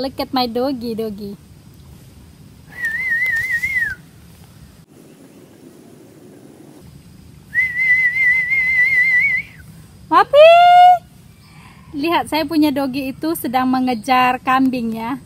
Look at my doggy, doggy. Papi! Lihat, saya punya doggy itu sedang mengejar kambingnya.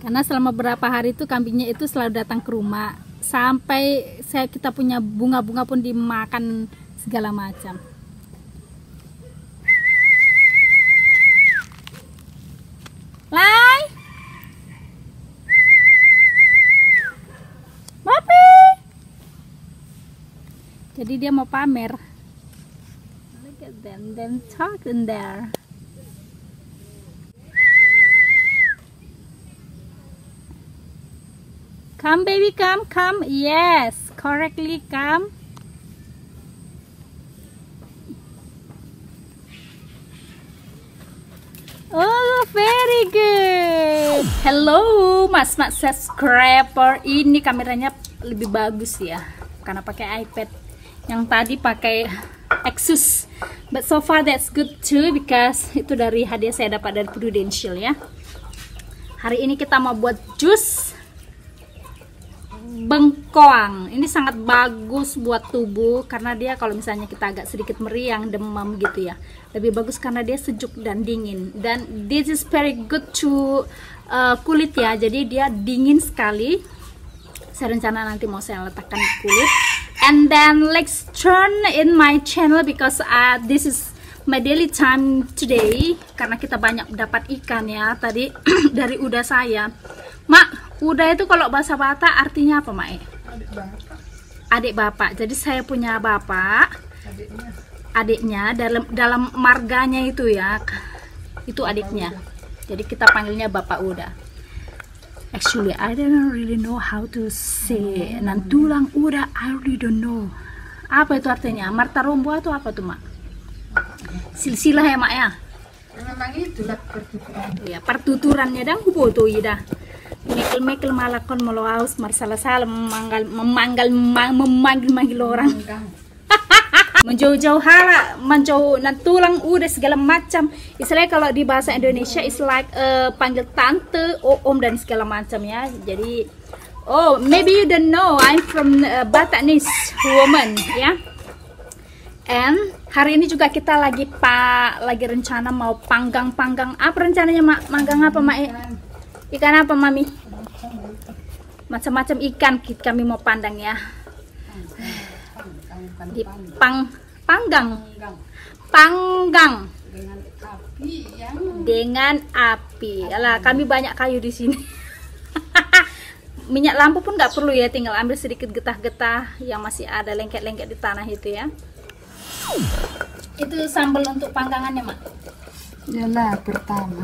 Karena selama beberapa hari itu kambingnya itu selalu datang ke rumah. Sampai saya kita punya bunga-bunga pun dimakan segala macam. Lai! Jadi dia mau pamer. Look at them, them talking there. Come baby, come, come. Yes, correctly come. Oh, very good. Hello, mas-mas subscriber. Ini kameranya lebih bagus ya, karena pakai iPad. Yang tadi pakai Exus. But so far that's good too because itu dari hadiah saya dapat dari Prudential ya. Hari ini kita mau buat jus bengkoang. Ini sangat bagus buat tubuh karena dia kalau misalnya kita agak sedikit meriang, demam gitu ya. Lebih bagus karena dia sejuk dan dingin. Dan this is very good to uh, kulit ya. Jadi dia dingin sekali. Saya rencana nanti mau saya letakkan di kulit. And then let's turn in my channel because uh, this is my daily time today karena kita banyak dapat ikan ya tadi dari udah saya. Mak, udah itu kalau bahasa Batak artinya apa, Mak? adik bapak Adik bapak. Jadi saya punya bapak, adiknya adiknya dalam dalam marganya itu ya. Itu adiknya. Jadi kita panggilnya Bapak Uda. Actually, I don't really know how to say. Nan tulang uda, I really don't know. Apa itu artinya? Marta rombo atau apa tuh, Mak? Silsilah ya, Mak ya? memang itulah pertukaran ya pertuturannya dan huboto ida mekel mekel malakon melaus marsala salam memanggil memanggil memang- memanggil manggil orang. Menjauh-jauh hala menjauh nan tulang udah segala macam. Istilahnya kalau di bahasa Indonesia is like eh, panggil tante om dan segala macam ya. Jadi oh maybe you don't know I'm from uh, Bataknese woman ya. And hari ini juga kita lagi pak lagi rencana mau panggang-panggang apa? Rencananya mak manggang apa mak ikan apa mami? Macam-macam ikan kita kami mau pandang ya. Di pang panggang. Panggang. Dengan api. Yang dengan api Alah, kami banyak kayu di sini. Minyak lampu pun nggak perlu ya. Tinggal ambil sedikit getah-getah yang masih ada lengket-lengket di tanah itu ya. Itu sambal untuk panggangannya mak? Ialah pertama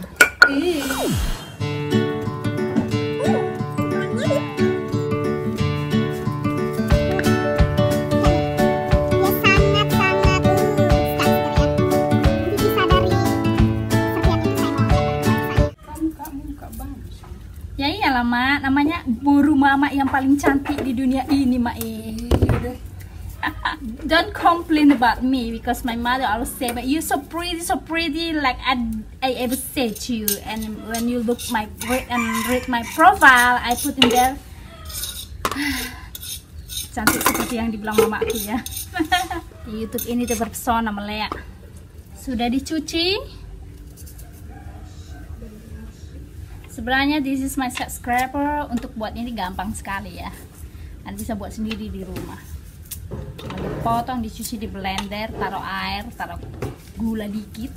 ya iyalah mak namanya buru mama yang paling cantik di dunia ini mak eh. don't complain about me because my mother always say but you so pretty so pretty like I, I ever say to you. And when you look my read and read my profile I put in there cantik seperti yang dibilang mama aku ya. Di YouTube ini tuh berpesona melek sudah dicuci sebenarnya this is my subscriber untuk buat ini gampang sekali ya. Anda bisa buat sendiri di rumah. Potong dicuci di blender taruh air taruh gula dikit.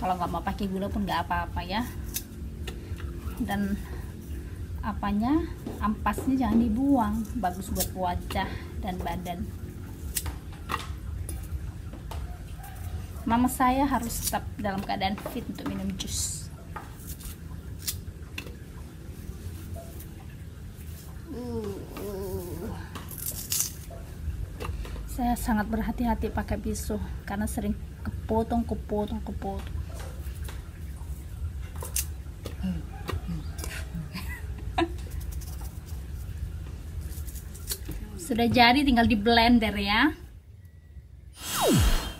Kalau nggak mau pakai gula pun nggak apa-apa ya. Dan apanya? Ampasnya jangan dibuang. Bagus buat wajah dan badan. Mama saya harus tetap dalam keadaan fit untuk minum jus saya sangat berhati-hati pakai pisau karena sering kepotong kepotong kepotong. Sudah jadi tinggal di blender ya.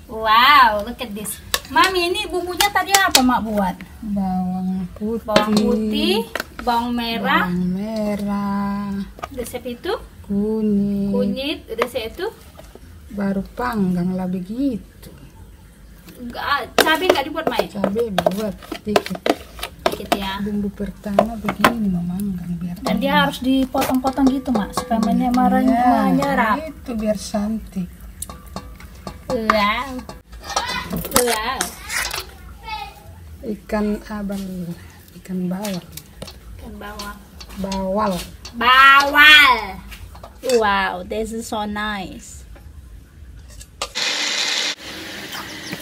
Wow look at this. Mami ini bumbunya tadi apa mak buat? Bawang putih. bawang putih bawang merah Bawang merah. resep itu Kunyit. kunyit resep itu Baru panggang lah begitu. Nggak- cabai nggak dibuat Mai Cabai buat dikit. gitu ya Bumbu pertama begini memanggang biar dan dia harus dipotong-potong gitu mak supaya mainnya marah Ya, menyerap itu biar cantik. wow wow Ikan abang, ikan bawal, kan bawang bawal. bawal wow this is so nice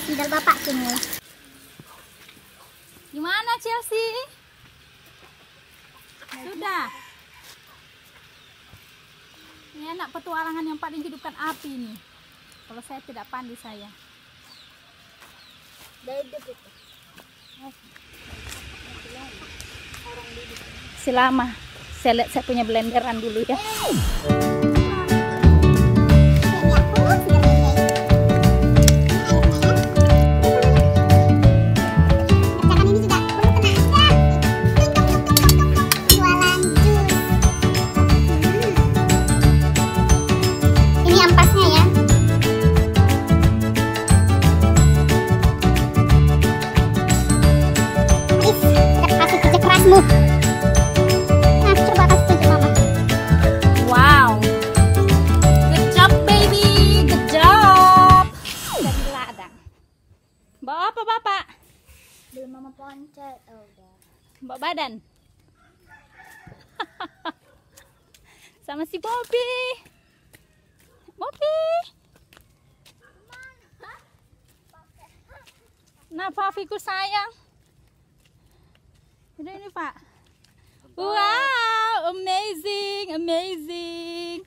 Sendal bapak semua. Gimana Chelsea? Sudah. Ini anak petualangan yang paling hidupkan api nih. Kalau saya tidak pandai saya. Selama saya lihat saya punya blenderan dulu ya. Ini Paviku sayang. Ini ini Pak. Wow, amazing, amazing.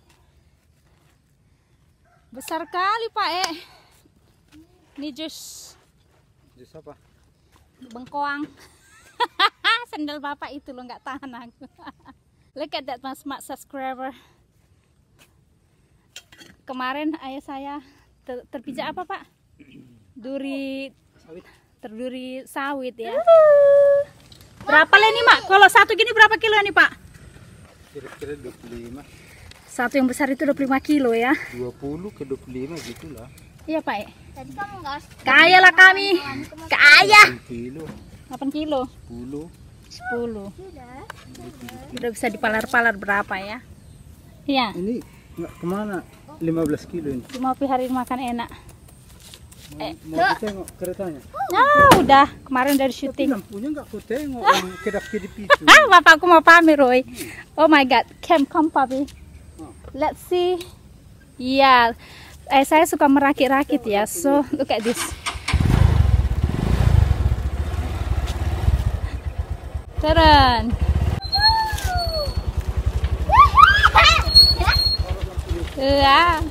Besar kali Pak eh. Ini jus Jus apa? bengkoang. Sendal bapak itu loh nggak tahan aku. Look at that my smart subscriber. Kemarin ayah saya ter- terpijak apa pak? Duri Sawit. Terduri sawit ya. Berapa lah ini mak? Kalau satu gini berapa kilo nih pak? Kira-kira 25. Satu yang besar itu 25 kilo ya. 20 ke 25 gitulah. Iya pak. Tadi kamu nggak harus Kaya lah kami. Kaya. 10 kilo, 8 kilo. 10. 10. sudah. Udah bisa dipalar-palar berapa ya? Iya. Ini nggak ke mana? 15 kilo ini. Mau pi hari ini makan enak. Mau, Eh, mau tengok keretanya. Nah, udah kemarin dari Tapi syuting. lampunya nggak ku tengok yang kedap-kedip itu. Ah, bapakku mau pamer, Roy. Oh my god, Cam, come papi. Let's see. Iya, eh saya suka merakit-rakit ya. So, look at this. Turun. Iya.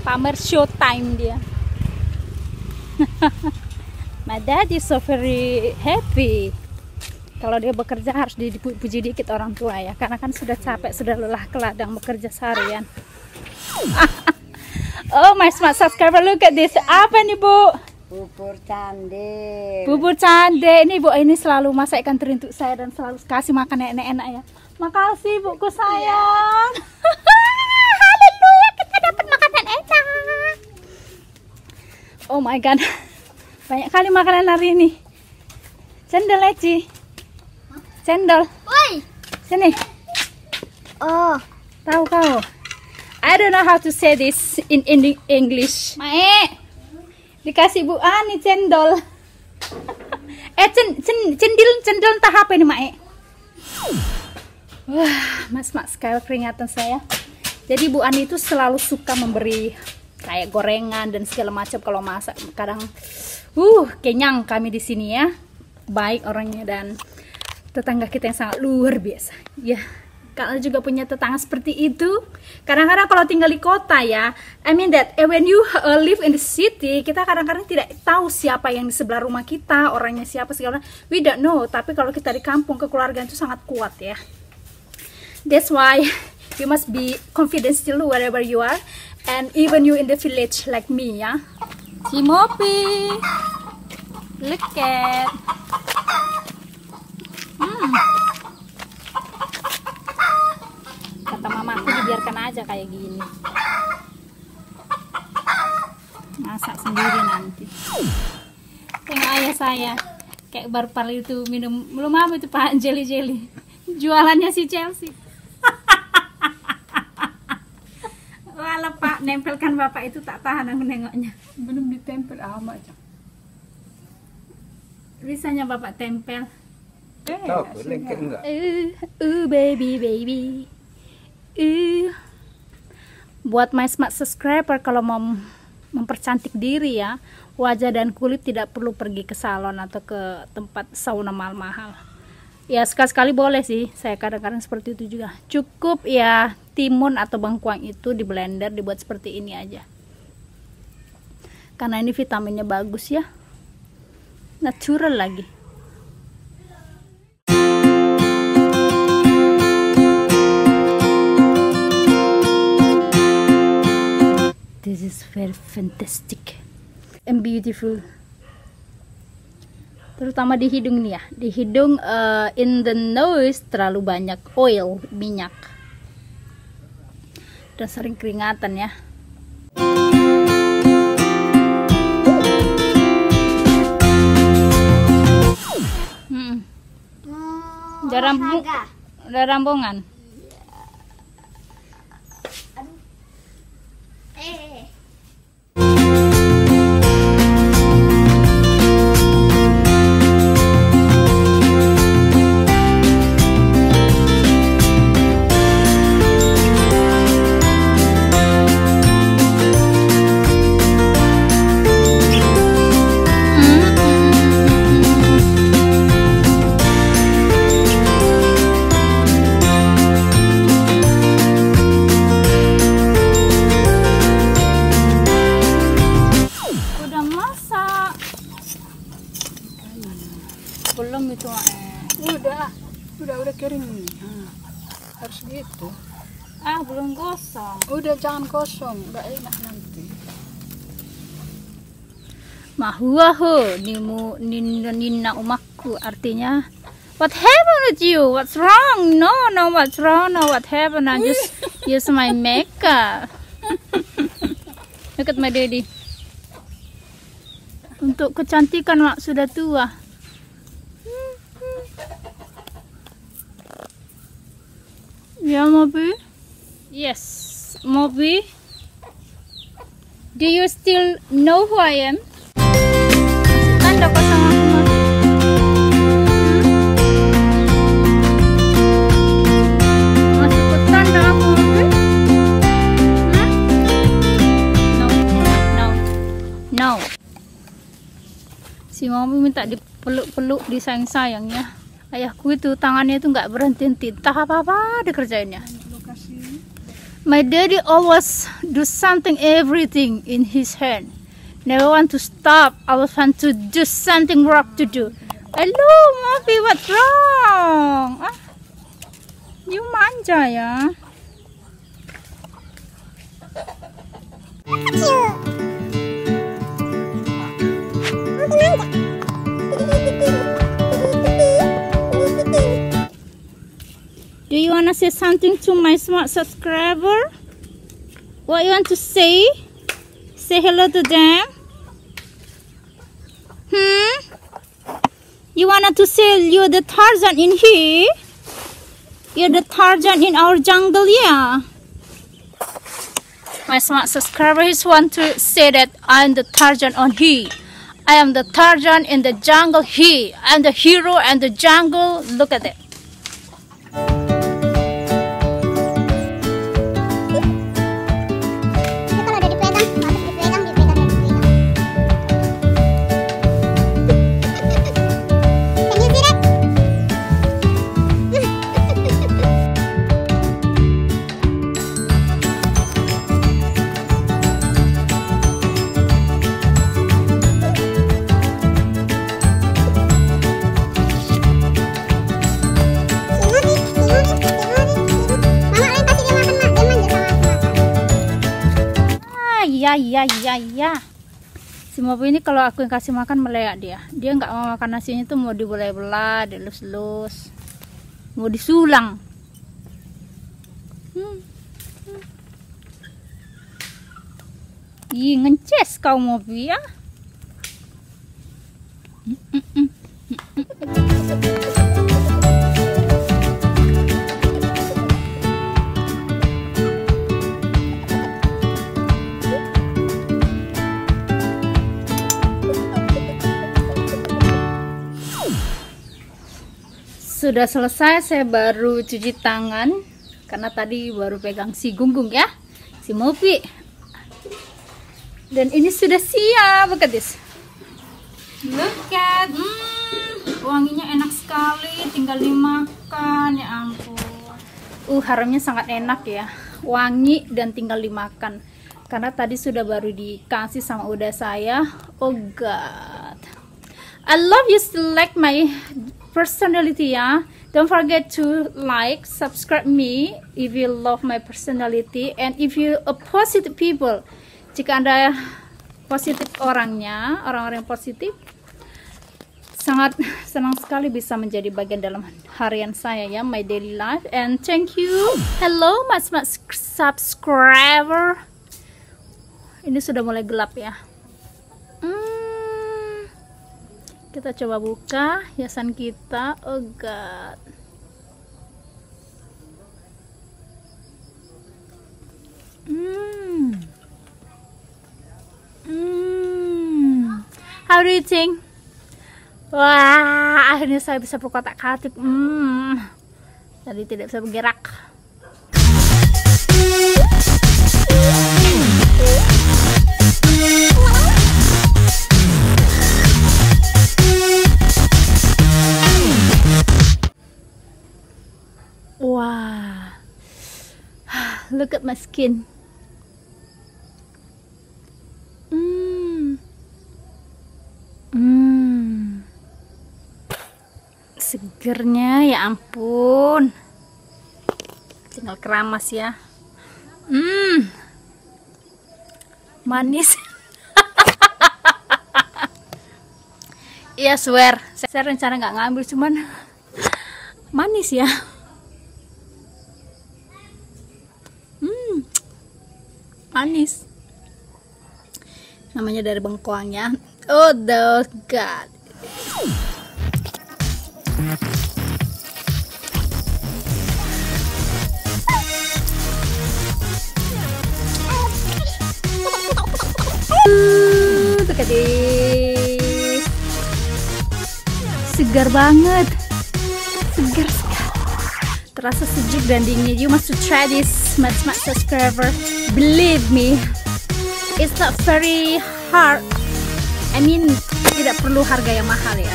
Pamer showtime dia. My dad is so very happy. Kalau dia bekerja harus dipuji dikit orang tua ya, karena kan sudah capek, sudah lelah ke ladang bekerja seharian. oh my smart subscriber, look at this. Apa nih bu? Bubur cande. Bubur cande. Ini bu, ini selalu masak ikan teri untuk saya dan selalu kasih makan enak-enak ya. Makasih buku sayang. Oh my god, banyak kali makanan hari ini. Cendol Eci. Cendol. Woi. Sini, Oh, tahu kau? I don't know how to say this in, in English. Mae, dikasih Bu Ani cendol. eh, cen, cen, cendil, cendol entah apa ini Mae? Wah, mas mas sekali keringatan saya. Jadi Bu Ani itu selalu suka memberi kayak gorengan dan segala macam kalau masak. Kadang, uh, kenyang kami di sini ya. Baik orangnya dan tetangga kita yang sangat luar biasa. Ya, karena juga punya tetangga seperti itu. Kadang-kadang kalau tinggal di kota ya, I mean that eh, when you uh, live in the city, kita kadang-kadang tidak tahu siapa yang di sebelah rumah kita, orangnya siapa segala. We don't know. Tapi kalau kita di kampung, kekeluargaan itu sangat kuat ya. That's why you must be confident still wherever you are, and even you in the village like me ya. Si Mopi, look at Kata mamaku dibiarkan aja kayak gini. Masak sendiri nanti. Tengok ayah saya kayak baru pali itu minum belum apa itu pak jelly jelly jualannya si Chelsea Pak nempelkan bapak itu tak tahan aku nengoknya Belum ditempel amat aja. bisanya bapak tempel Eh, enggak? Uh, uh baby baby. Uh. Buat my smart subscriber kalau mau mempercantik diri ya, wajah dan kulit tidak perlu pergi ke salon atau ke tempat sauna mahal-mahal. Ya sekali-sekali boleh sih, saya kadang-kadang seperti itu juga. Cukup ya timun atau bengkuang itu di blender dibuat seperti ini aja. Karena ini vitaminnya bagus ya. Natural lagi. This is very fantastic and beautiful. Terutama di hidung nih ya. Di hidung eh, in the nose terlalu banyak oil, minyak. Dan sering keringatan ya. Hmm. Udah rampung, udah rambungan. Udah, udah kering nih. Ah, harus gitu. Ah, belum gosong. Udah jangan kosong, nggak enak nanti. Mahuahu nimu nina nina umakku artinya What happened with you? What's wrong? No, no, what's wrong? No, what happened? I just use my makeup. Look at my daddy. Untuk kecantikan mak sudah tua. Ya, Mobi? Yes, Mobi. Do you still know who I am? No. Si Mobi minta dipeluk-peluk, disayang-sayang ya. Ayahku itu tangannya itu nggak berhenti-henti, entah apa-apa dikerjainnya. My daddy always do something everything in his hand. Never want to stop. Always want to do something rough to do. Hello, Mobi, what's wrong? Ah, you manja ya. Do you wanna say something to my smart subscriber? What you want to say? Say hello to them. Hmm? You wanna to say you're the Tarzan in here? You're the Tarzan in our jungle, yeah. My smart subscribers want to say that I'm the Tarzan on here. I am the Tarzan in the jungle here. I'm the hero and the jungle. Look at it. Iya iya iya iya. Si Mobi ini kalau aku yang kasih makan meleak dia. Dia nggak mau makan nasinya tuh mau dibelah-belah dilus-lus. Mau disulang. Hmm. hmm. Ih, ngeces kau mobil ya sudah selesai saya baru cuci tangan. Karena tadi baru pegang si gunggung ya si mopi. Dan ini sudah siap look at this look at hmm, wanginya enak sekali tinggal dimakan ya ampun. Uh haramnya sangat enak ya wangi dan tinggal dimakan. Karena tadi sudah baru dikasih sama udah saya. Oh god. I love you still like my personality ya. Don't forget to like subscribe me if you love my personality and if you a positive people. Jika anda positif orangnya orang-orang positif sangat senang sekali bisa menjadi bagian dalam harian saya ya my daily life. And thank you. Hello mas mas subscriber. Ini sudah mulai gelap ya hmm, kita coba buka hiasan kita oh god hmm. Hmm. how do you think Wah, akhirnya saya bisa berkotak katik. Hmm. Tadi tidak bisa bergerak. Look at my skin. Hmm. Hmm. Segernya ya ampun. Tinggal keramas ya. Hmm. Manis. Iya swear. Saya rencana nggak ngambil cuman manis ya hmm manis namanya dari bengkoang ya oh the god this. Segar banget. Segar sekali. Terasa sejuk dan dingin. You must try this, smart smart subscriber. Believe me, it's not very hard. I mean, tidak perlu harga yang mahal ya.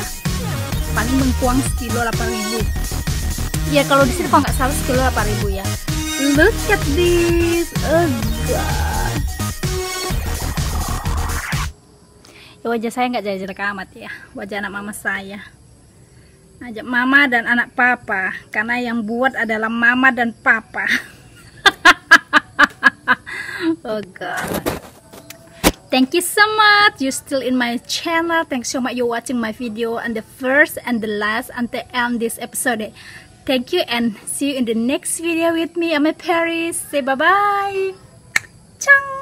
Paling mengkuang sekilo 8000 Ya kalau di sini kalau nggak salah sekilo 8000 ya. Look at this. Oh god. ya wajah saya nggak jadi jelek amat ya wajah anak mama saya ajak mama dan anak papa karena yang buat adalah mama dan papa oh god. Thank you so much. You're still in my channel. Thanks so much. You're watching my video and the first and the last until end this episode. Thank you and see you in the next video with me. I'm Paris say bye bye Ciao.